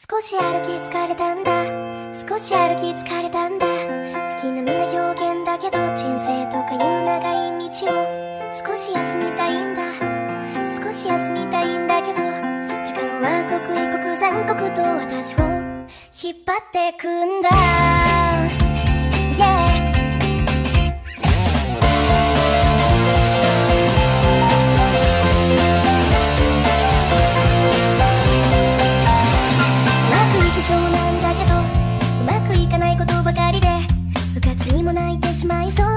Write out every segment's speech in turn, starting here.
少し歩き疲れたんだ。少し歩き疲れたんだ。月並みな表現だけど人生とかいう長い道を。少し休みたいんだ。少し休みたいんだけど。時間は刻一刻残酷と私を引っ張ってくんだ。しまいそう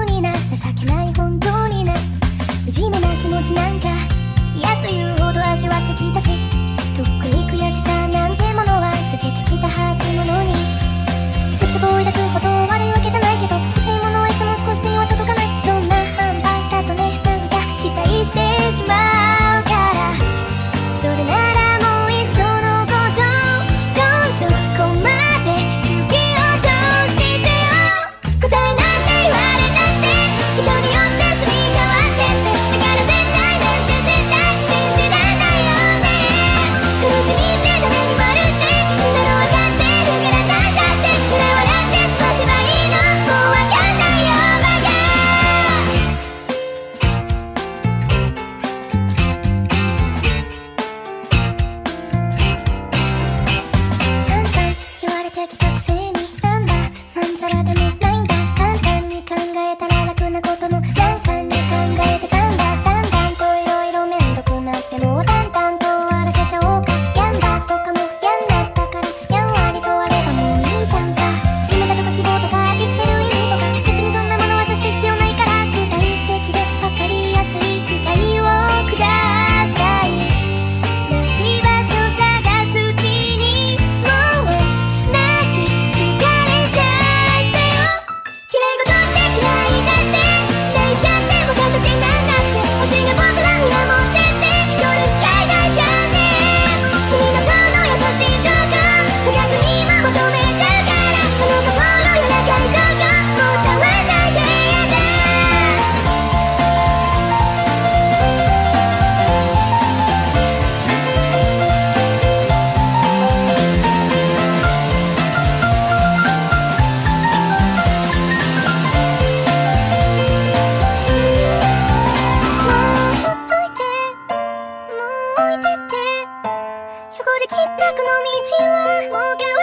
はもう変わ